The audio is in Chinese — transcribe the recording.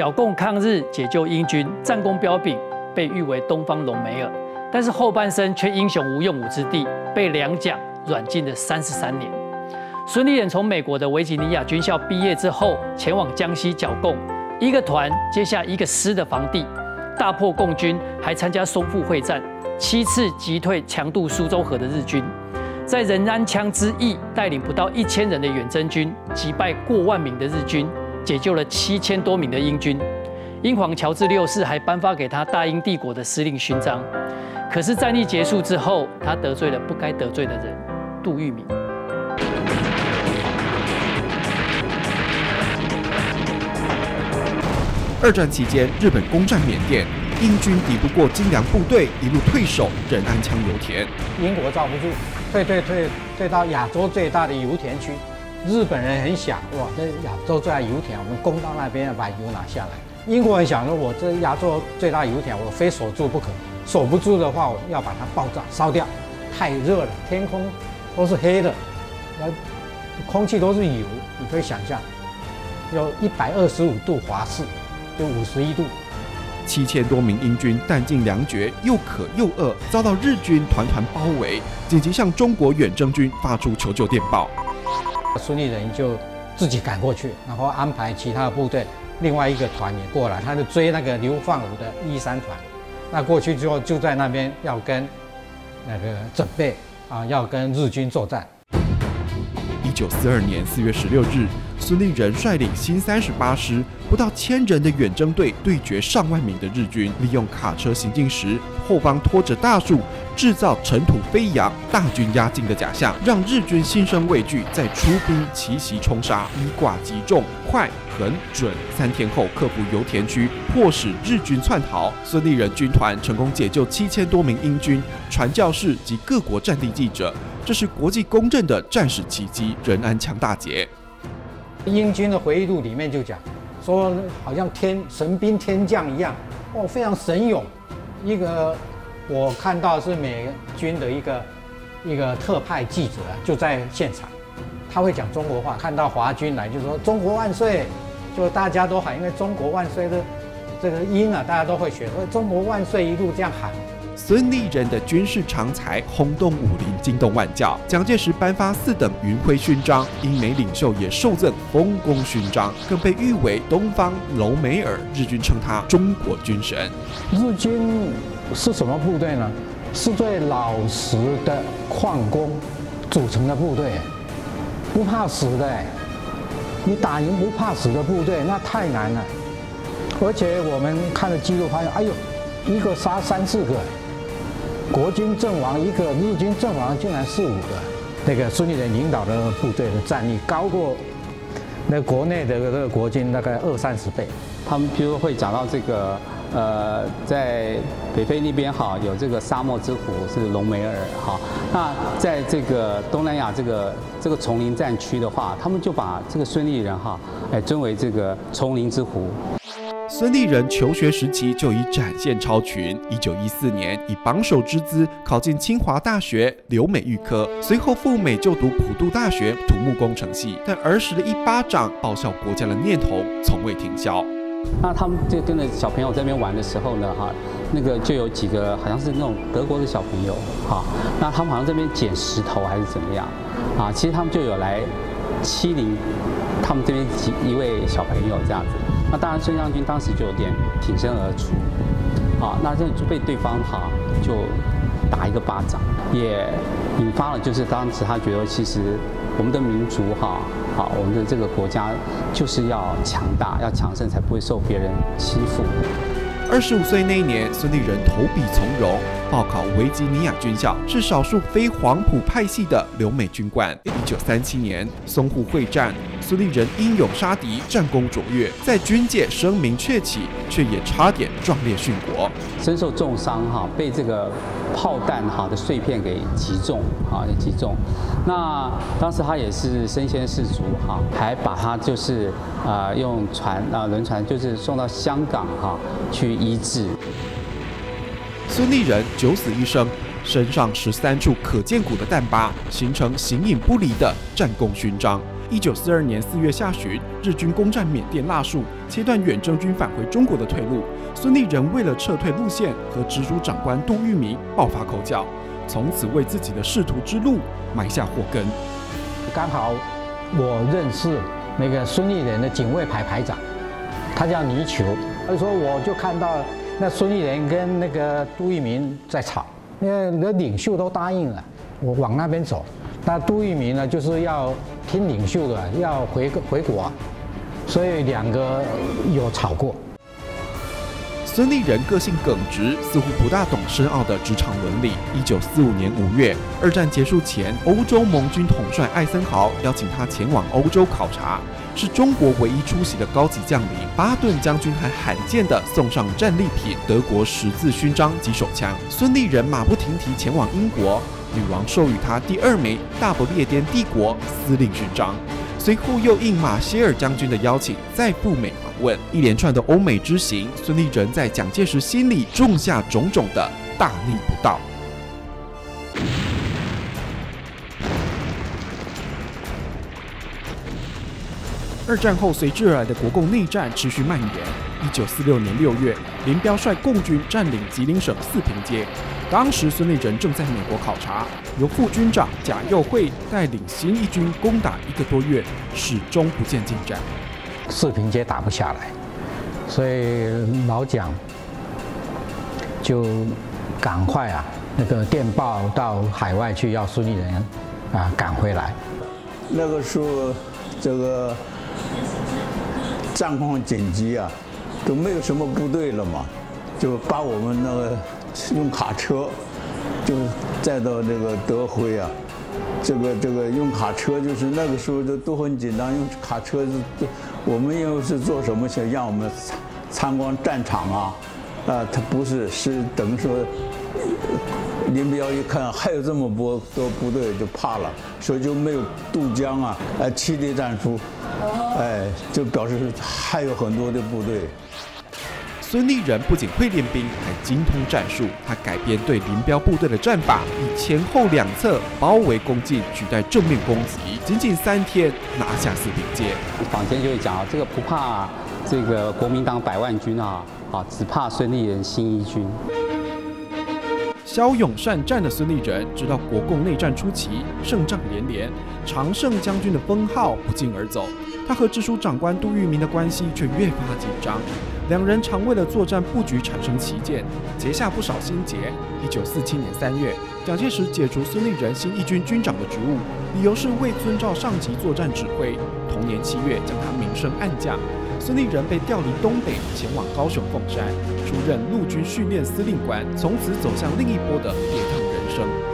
剿共抗日，解救英军，战功彪炳，被誉为东方隆美尔。但是后半生却英雄无用武之地，被两蒋软禁了三十三年。孙立人从美国的维吉尼亚军校毕业之后，前往江西剿共，一个团接下一个师的防地，大破共军，还参加淞沪会战，七次击退强渡苏州河的日军，在仁安羌之役带领不到一千人的远征军，击败过万名的日军，解救了七千多名的英军。英皇乔治六世还颁发给他大英帝国的司令勋章。可是战役结束之后，他得罪了不该得罪的人，杜聿明。二战期间，日本攻占缅甸，英军抵不过精良部队，一路退守仁安羌油田。英国罩不住，退退退退到亚洲最大的油田区。日本人很想，哇，这亚洲最大油田，我们攻到那边要把油拿下来。英国人想说，我这亚洲最大油田，我非守住不可。守不住的话，我要把它爆炸烧掉。太热了，天空都是黑的，那空气都是油，你可以想象，有一百二十五度华氏。就五十一度，七千多名英军弹尽粮绝，又渴又饿，遭到日军团团包围，紧急向中国远征军发出求救电报。孙立人就自己赶过去，然后安排其他的部队，另外一个团也过来，他就追那个刘放武的一三团。那过去之后，就在那边要跟那个准备啊，要跟日军作战。一九四二年四月十六日。孙立人率领新三十八师不到千人的远征队对决上万名的日军，利用卡车行进时后方拖着大树，制造尘土飞扬、大军压境的假象，让日军心生畏惧，再出兵奇袭冲杀，以寡击众，快、狠、准。三天后克服油田区，迫使日军窜逃。孙立人军团成功解救七千多名英军、传教士及各国战地记者，这是国际公认的战史奇迹——仁安羌大捷。英军的回忆录里面就讲，说好像天神兵天将一样，哦，非常神勇。一个我看到是美军的一个一个特派记者就在现场，他会讲中国话，看到华军来就说“中国万岁”，就大家都喊，因为“中国万岁”的这个音啊，大家都会学，所以“中国万岁”一路这样喊。孙立人的军事长才轰动武林，惊动万教。蒋介石颁发四等云辉勋章，英美领袖也受赠丰功勋章，更被誉为东方隆美尔。日军称他中国军神。日军是什么部队呢？是最老实的矿工组成的部队，不怕死的。你打赢不怕死的部队，那太难了。而且我们看了记录发现，哎呦，一个杀三四个。国军阵亡一个，日军阵亡竟然四五个。那个孙立人领导的部队的战力高过那国内的这个国军大概二三十倍。他们譬如会讲到这个，呃，在北非那边哈有这个沙漠之虎是隆美尔哈，那在这个东南亚这个这个丛林战区的话，他们就把这个孙立人哈哎尊为这个丛林之虎。孙立人求学时期就已展现超群。一九一四年，以榜首之姿考进清华大学留美预科，随后赴美就读普渡大学土木工程系。但儿时的一巴掌报效国家的念头从未停消。那他们就跟着小朋友在那边玩的时候呢，哈，那个就有几个好像是那种德国的小朋友，哈，那他们好像这边捡石头还是怎么样，啊，其实他们就有来欺凌他们这边几一位小朋友这样子。那当然，孙将军当时就有点挺身而出，啊，那这就被对方哈就打一个巴掌，也引发了就是当时他觉得其实我们的民族哈，好，我们的这个国家就是要强大，要强盛，才不会受别人欺负。二十五岁那一年，孙立人投笔从戎，报考维吉尼亚军校，是少数非黄埔派系的留美军官。一九三七年淞沪会战。孙立人英勇杀敌，战功卓越，在军界声名鹊起，却也差点壮烈殉国，身受重伤哈，被这个炮弹哈的碎片给击中啊，击中。那当时他也是身先士卒哈，还把他就是啊用船啊轮船就是送到香港哈去医治。孙立人九死一生，身上十三处可见骨的弹疤，形成形影不离的战功勋章。一九四二年四月下旬，日军攻占缅甸腊戍，切断远征军返回中国的退路。孙立人为了撤退路线，和直属长官杜聿明爆发口角，从此为自己的仕途之路埋下祸根。刚好我认识那个孙立人的警卫排排长，他叫泥鳅，所以说我就看到那孙立人跟那个杜聿明在吵，那那领袖都答应了，我往那边走。那杜聿明呢，就是要听领袖的，要回回国，所以两个有吵过。孙立人个性耿直，似乎不大懂深奥的职场伦理。一九四五年五月，二战结束前，欧洲盟军统帅艾森豪邀请他前往欧洲考察，是中国唯一出席的高级将领。巴顿将军还罕见地送上战利品——德国十字勋章及手枪。孙立人马不停蹄前往英国。女王授予他第二枚大不列颠帝国司令勋章，随后又应马歇尔将军的邀请再赴美访问。一连串的欧美之行，孙立人在蒋介石心里种下种种的大逆不道。二战后随之而来的国共内战持续蔓延。一九四六年六月，林彪率共军占领吉林省四平街。当时孙立人正在美国考察，由副军长贾佑会带领新一军攻打一个多月，始终不见进展。四平街打不下来，所以老蒋就赶快啊，那个电报到海外去要孙立人啊赶回来。那个时候这个战况紧急啊，都没有什么部队了嘛，就把我们那个。用卡车，就载到这个德辉啊，这个这个用卡车就是那个时候都都很紧张，用卡车，我们又是做什么？想让我们参参观战场啊，啊，他不是，是等于说，林彪一看还有这么多多部队就怕了，所以就没有渡江啊，呃，七敌战书，哎，就表示还有很多的部队。孙立人不仅会练兵，还精通战术。他改编对林彪部队的战法，以前后两侧包围攻进，取代正面攻击，仅仅三天拿下四平街。坊间就会讲啊，这个不怕这个国民党百万军啊，啊，只怕孙立人新一军。骁勇善战的孙立人，直到国共内战初期，胜仗连连，常胜将军的封号不胫而走。他和支书长官杜聿明的关系却越发紧张。两人常为了作战布局产生歧见，结下不少心结。一九四七年三月，蒋介石解除孙立人新一军军长的职务，理由是未遵照上级作战指挥。同年七月，将他名升暗降，孙立人被调离东北，前往高雄凤山，出任陆军训练司令官，从此走向另一波的跌宕人生。